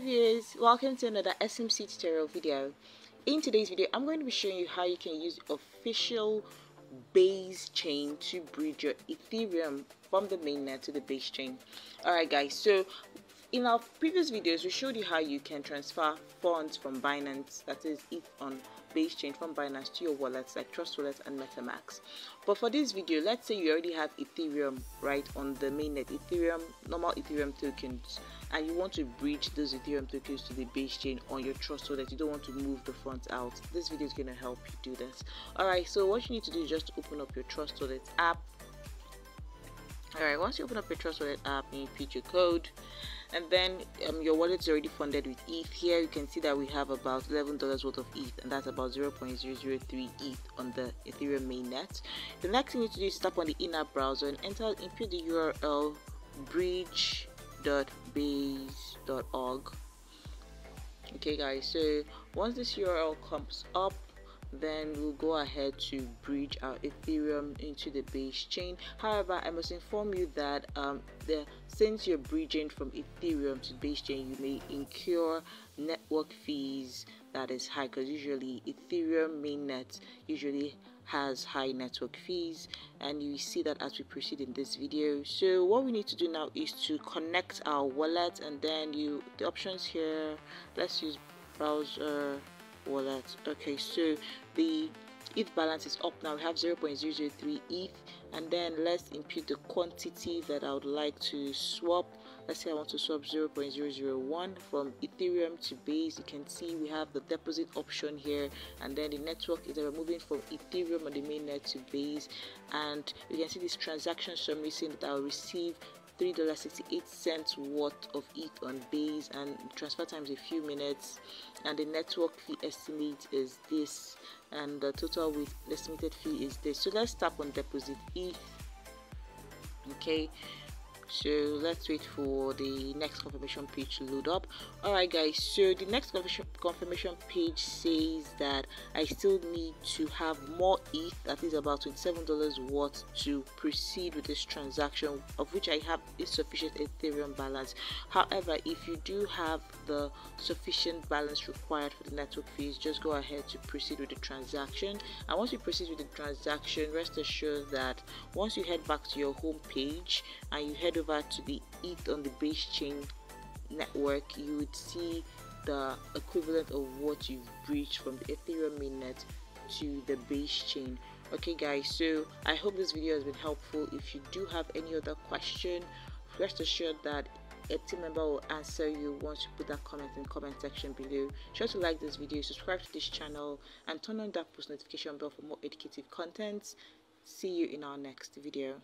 viewers welcome to another smc tutorial video. In today's video i'm going to be showing you how you can use official base chain to bridge your ethereum from the mainnet to the base chain. All right guys so in our previous videos we showed you how you can transfer funds from binance that is ETH on base chain from binance to your wallets like trust wallet and MetaMask but for this video let's say you already have ethereum right on the mainnet ethereum normal ethereum tokens and you want to bridge those Ethereum tokens to the base chain on your trust so that you don't want to move the funds out. This video is going to help you do this. Alright, so what you need to do is just open up your Trust Wallet app. Alright, once you open up your Trust Wallet app you put your code, and then um, your wallet is already funded with ETH. Here you can see that we have about $11 worth of ETH, and that's about 0.003 ETH on the Ethereum mainnet. The next thing you need to do is tap on the in-app browser and enter input the URL bridge base.org okay guys so once this url comes up then we'll go ahead to bridge our ethereum into the base chain. However i must inform you that um, the since you're bridging from ethereum to base chain you may incur network fees that is high because usually ethereum mainnet usually has high network fees and you see that as we proceed in this video. So what we need to do now is to connect our wallet and then you the options here let's use browser wallet okay so the ETH balance is up now. We have 0.003 ETH and then let's input the quantity that I would like to swap. Let's say I want to swap 0.001 from Ethereum to base. You can see we have the deposit option here. And then the network is we're moving from Ethereum on the mainnet to base. And you can see this transaction summary saying that I'll receive $3.68 worth of ETH on base and transfer time is a few minutes. And the network fee estimate is this. And the total with estimated fee is this. So let's tap on deposit ETH okay so let's wait for the next confirmation page to load up. All right guys. So the next confirmation page says that i still need to have more eth that is about 27 dollars worth to proceed with this transaction of which i have a sufficient ethereum balance. However if you do have the sufficient balance required for the network fees just go ahead to proceed with the transaction. And once you proceed with the transaction rest assured that once you head back to your home page and you head over to the ETH on the base chain network, you would see the equivalent of what you've breached from the Ethereum mainnet to the base chain. Okay, guys, so I hope this video has been helpful. If you do have any other question, rest assured that a team member will answer you once you put that comment in the comment section below. Sure to like this video, subscribe to this channel, and turn on that post notification bell for more educative content. See you in our next video.